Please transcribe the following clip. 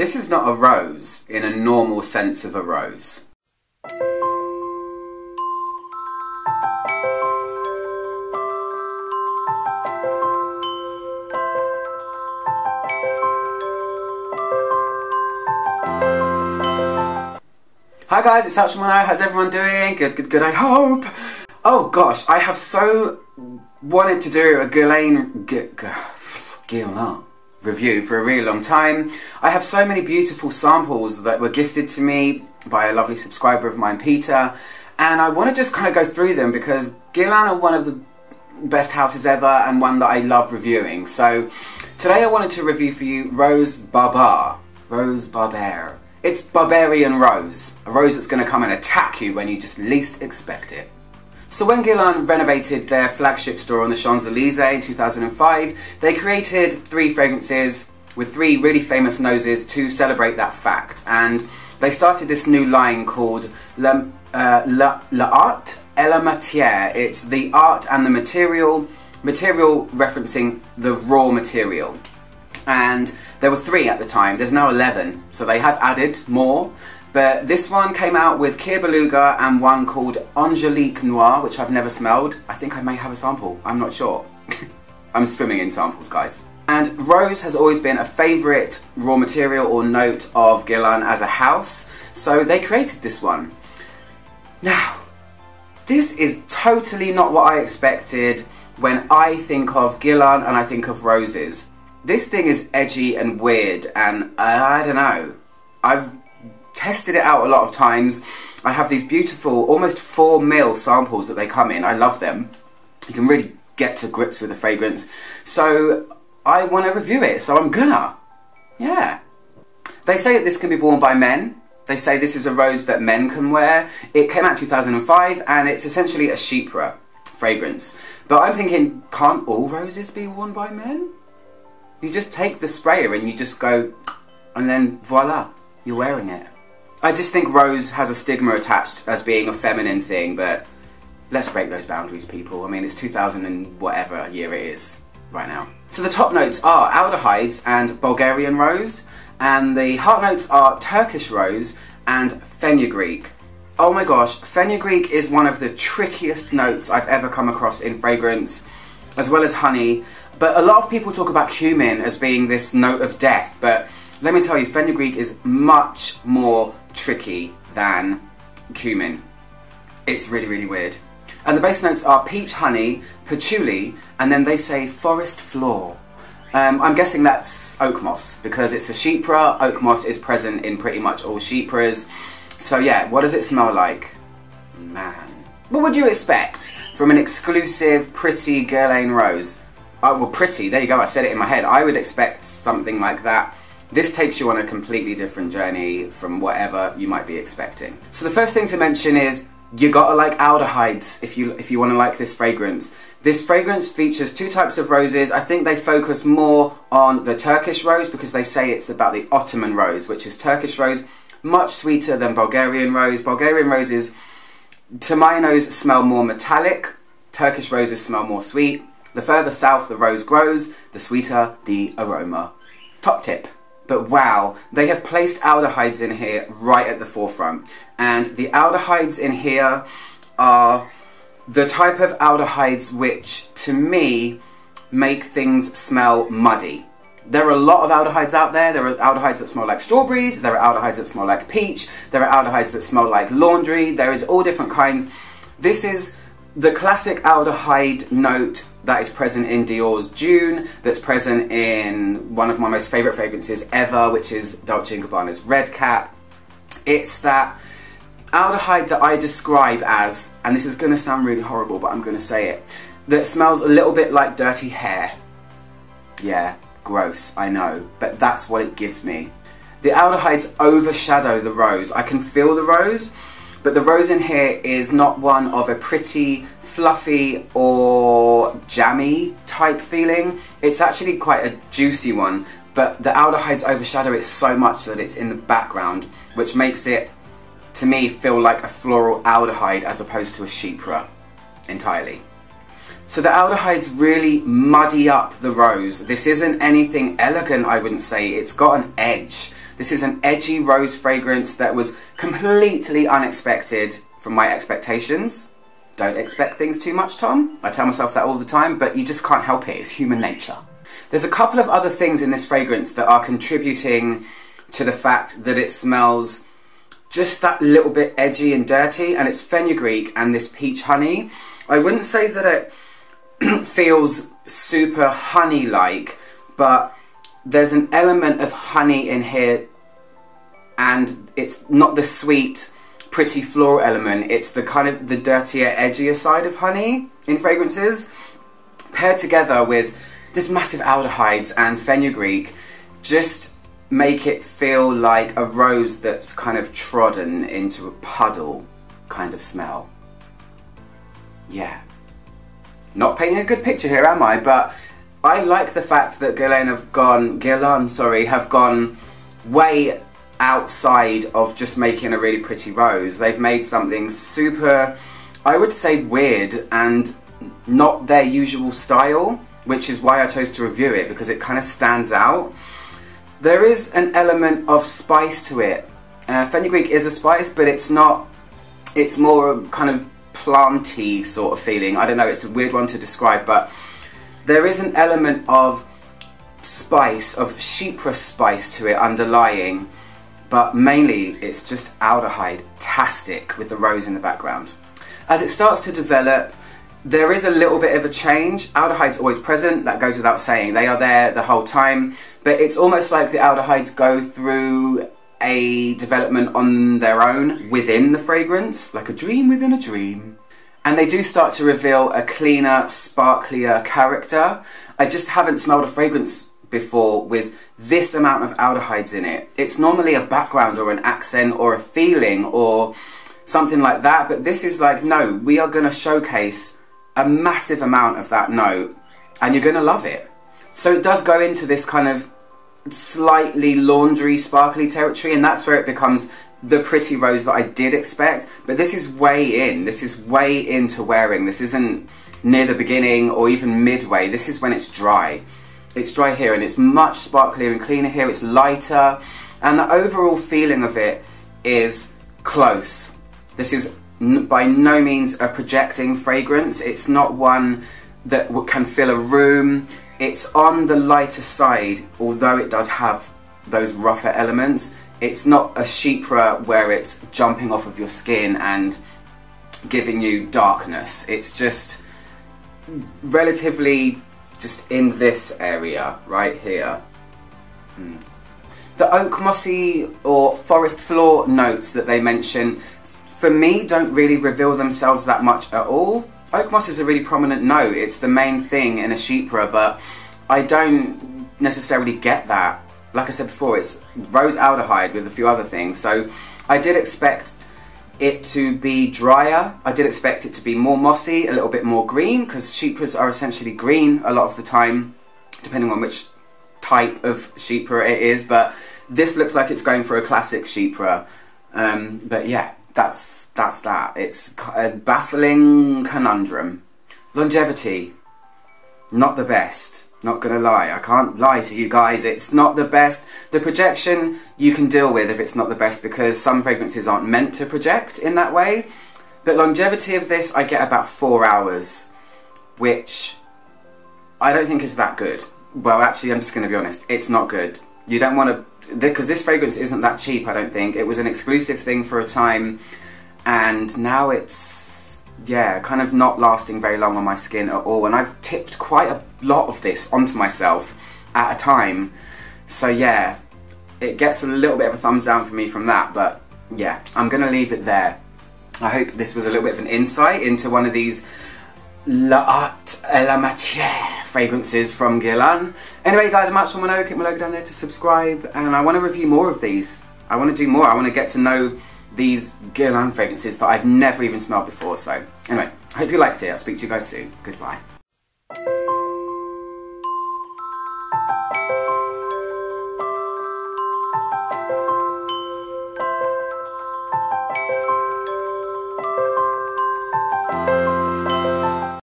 This is not a rose in a normal sense of a rose. Hi guys, it's Mono. How's everyone doing? Good, good, good, I hope. Oh gosh, I have so wanted to do a Guerlain Guerlain review for a really long time. I have so many beautiful samples that were gifted to me by a lovely subscriber of mine, Peter, and I want to just kind of go through them because Guerlain are one of the best houses ever and one that I love reviewing. So today I wanted to review for you Rose Barbar. Rose Barbare. It's Barbarian Rose, a rose that's going to come and attack you when you just least expect it. So when Guerlain renovated their flagship store on the Champs-Élysées in 2005, they created three fragrances with three really famous noses to celebrate that fact. And they started this new line called La, uh, La, La Art et la Matière. It's the art and the material, material referencing the raw material and there were three at the time. There's now 11, so they have added more. But this one came out with Cuir Beluga and one called Angelique Noir, which I've never smelled. I think I may have a sample, I'm not sure. I'm swimming in samples, guys. And Rose has always been a favourite raw material or note of Guerlain as a house, so they created this one. Now, this is totally not what I expected when I think of Guerlain and I think of roses. This thing is edgy and weird, and I don't know. I've tested it out a lot of times. I have these beautiful, almost 4 mil samples that they come in. I love them. You can really get to grips with the fragrance. So I want to review it, so I'm gonna. Yeah. They say that this can be worn by men. They say this is a rose that men can wear. It came out 2005 and it's essentially a chypre fragrance. But I'm thinking, can't all roses be worn by men? You just take the sprayer and you just go, and then voila, you're wearing it. I just think rose has a stigma attached as being a feminine thing, but let's break those boundaries, people. I mean, it's 2000 and whatever year it is right now. So the top notes are aldehydes and Bulgarian rose, and the heart notes are Turkish rose and fenugreek. Oh my gosh, fenugreek is one of the trickiest notes I've ever come across in fragrance, as well as honey. But a lot of people talk about cumin as being this note of death, but let me tell you, fenugreek is much more tricky than cumin. It's really, really weird. And the base notes are peach honey, patchouli, and then they say forest floor. Um, I'm guessing that's oak moss because it's a chypre. Oak moss is present in pretty much all chypres. So yeah, what does it smell like? Man. What would you expect from an exclusive, pretty Guerlain rose? Oh, well, pretty, there you go, I said it in my head. I would expect something like that. This takes you on a completely different journey from whatever you might be expecting. So the first thing to mention is you gotta like aldehydes if you if you want to like this fragrance. This fragrance features two types of roses. I think they focus more on the Turkish rose because they say it's about the Ottoman rose, which is Turkish rose, much sweeter than Bulgarian rose. Bulgarian roses, to my nose, smell more metallic. Turkish roses smell more sweet. The further south the rose grows, the sweeter the aroma. Top tip. But wow, they have placed aldehydes in here right at the forefront. And the aldehydes in here are the type of aldehydes which, to me, make things smell muddy. There are a lot of aldehydes out there. There are aldehydes that smell like strawberries. There are aldehydes that smell like peach. There are aldehydes that smell like laundry. There is all different kinds. This is the classic aldehyde note that is present in Dior's Dune, that's present in one of my most favourite fragrances ever, which is Dolce & Gabbana's Red Cap. It's that aldehyde that I describe as, and this is going to sound really horrible, but I'm going to say it, that smells a little bit like dirty hair. Yeah, gross, I know, but that's what it gives me. The aldehydes overshadow the rose. I can feel the rose, but the rose in here is not one of a pretty, fluffy or jammy type feeling. It's actually quite a juicy one, but the aldehydes overshadow it so much that it's in the background, which makes it, to me, feel like a floral aldehyde as opposed to a chypre entirely. So the aldehydes really muddy up the rose. This isn't anything elegant, I wouldn't say. It's got an edge. This is an edgy rose fragrance that was completely unexpected from my expectations. Don't expect things too much, Tom. I tell myself that all the time, but you just can't help it. It's human nature. There's a couple of other things in this fragrance that are contributing to the fact that it smells just that little bit edgy and dirty, and it's fenugreek and this peach honey. I wouldn't say that it feels super honey-like, but there's an element of honey in here and it's not the sweet pretty floral element. It's the kind of the dirtier edgier side of honey in fragrances paired together with this massive aldehydes and fenugreek just make it feel like a rose that's kind of trodden into a puddle kind of smell. Yeah. Not painting a good picture here am I? But I like the fact that Guerlain have gone, Guerlain, sorry, have gone way outside of just making a really pretty rose. They've made something super, I would say weird and not their usual style, which is why I chose to review it because it kind of stands out. There is an element of spice to it. Uh, fenugreek is a spice, but it's not, it's more kind of planty sort of feeling. I don't know, it's a weird one to describe, but there is an element of spice, of chypre spice to it underlying, but mainly it's just aldehyde-tastic with the rose in the background. As it starts to develop, there is a little bit of a change. Aldehyde's always present, that goes without saying. They are there the whole time, but it's almost like the aldehydes go through a development on their own within the fragrance, like a dream within a dream and they do start to reveal a cleaner, sparklier character. I just haven't smelled a fragrance before with this amount of aldehydes in it. It's normally a background or an accent or a feeling or something like that, but this is like, no, we are going to showcase a massive amount of that note and you're going to love it. So it does go into this kind of slightly laundry, sparkly territory and that's where it becomes the pretty rose that I did expect, but this is way in. This is way into wearing. This isn't near the beginning or even midway. This is when it's dry. It's dry here and it's much sparklier and cleaner here. It's lighter and the overall feeling of it is close. This is by no means a projecting fragrance. It's not one that can fill a room. It's on the lighter side, although it does have those rougher elements it's not a chypre where it's jumping off of your skin and giving you darkness. It's just relatively just in this area right here. Hmm. The oak mossy or forest floor notes that they mention for me don't really reveal themselves that much at all. Oak moss is a really prominent note, it's the main thing in a chypre but I don't necessarily get that like I said before, it's rose aldehyde with a few other things. So I did expect it to be drier. I did expect it to be more mossy, a little bit more green, because chypres are essentially green a lot of the time, depending on which type of chypre it is. But this looks like it's going for a classic chypre. Um, but yeah, that's that's that. It's a baffling conundrum. Longevity, not the best. Not gonna lie, I can't lie to you guys, it's not the best. The projection you can deal with if it's not the best because some fragrances aren't meant to project in that way. But longevity of this, I get about four hours, which I don't think is that good. Well, actually, I'm just gonna be honest, it's not good. You don't want to, because this fragrance isn't that cheap, I don't think. It was an exclusive thing for a time, and now it's yeah, kind of not lasting very long on my skin at all. And I've tipped quite a lot of this onto myself at a time. So yeah, it gets a little bit of a thumbs down for me from that. But yeah, I'm going to leave it there. I hope this was a little bit of an insight into one of these L'Art et la Matière fragrances from Guerlain. Anyway guys, I'm Maxwell Minogue, click my logo down there to subscribe and I want to review more of these. I want to do more, I want to get to know these Guerlain fragrances that I've never even smelled before. So anyway, I hope you liked it. I'll speak to you guys soon. Goodbye.